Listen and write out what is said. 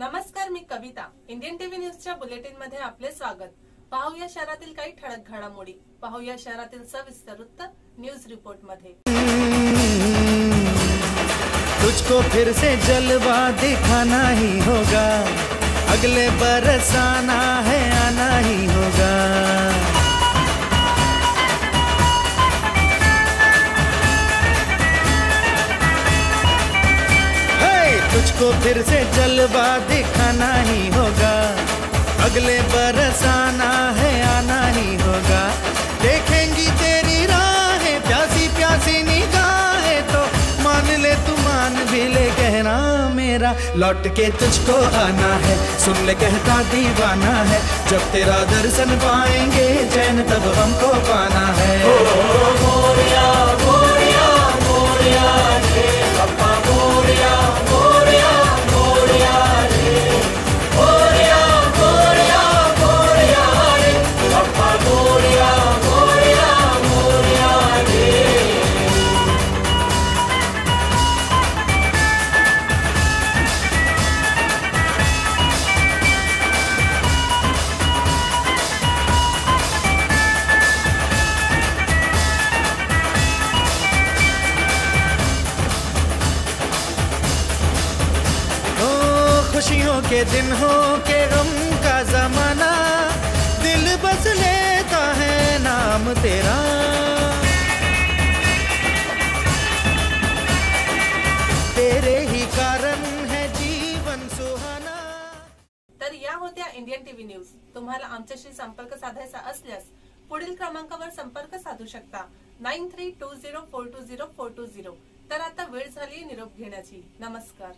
नमस्कार मी Kavita. Indian TV न्यूजच्या बुलेटिनमध्ये आपले स्वागत. पाहूया शहरातील काही ठळक घडामोडी. पाहूया शहरातील सविस्तर वृत्त न्यूज रिपोर्टमध्ये तुझको फिर से जलवा दिखाना ही होगा. अगले बरस आना है तुझको फिर से जलवा दिखाना ही होगा। अगले बरस आना है, आना ही होगा। देखेंगी तेरी राहें, प्यासी प्यासी निगाहें तो। मान ले तू मान भी ले कहना मेरा। लौट के तुझको आना है, सुन ले कहता दीवाना है। जब तेरा दर्शन पाएँगे चैन तब हमको पाना है। खुशियों के दिन हो के गम का जमाना दिल बस लेता है नाम तेरा। तेरे ही कारण है जीवन सुहाना। तर या होत्या इंडियन टीव्ही न्यूज़ तुम्हाला आमच्याशी संपर्क साधायचा असल्यास पुढील क्रमांकावर संपर्क साधू शकता. Nine three two zero four two zero four two zero. तर आता वेळ झाली निरोप घेण्याची. नमस्कार.